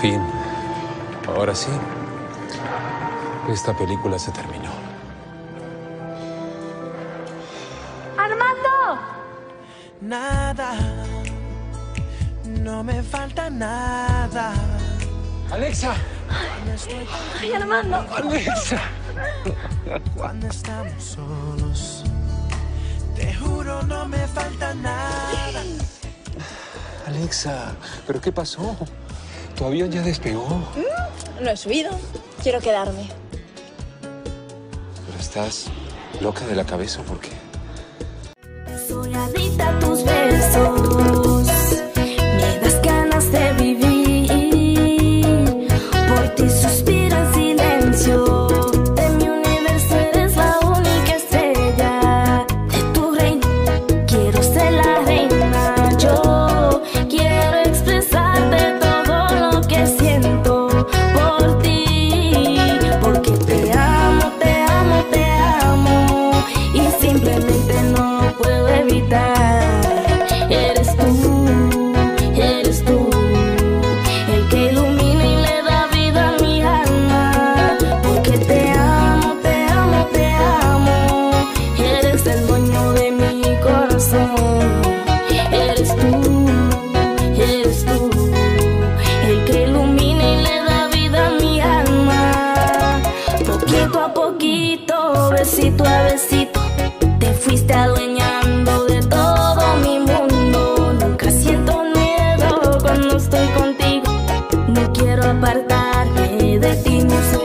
Fin. Ahora sí. Esta película se terminó. ¡Armando! Nada, no me falta nada. ¡Alexa! ¡Ay, Armando! ¡Alexa! Cuando estamos solos, te juro no me falta nada. Alexa, ¿pero qué pasó? ¿Tu avión ya despegó? Mm, no he subido. Quiero quedarme. ¿Pero estás loca de la cabeza o por qué? Soy adicta a tus besos. Me das ganas de vivir. Por ti suspiro. besito a besito.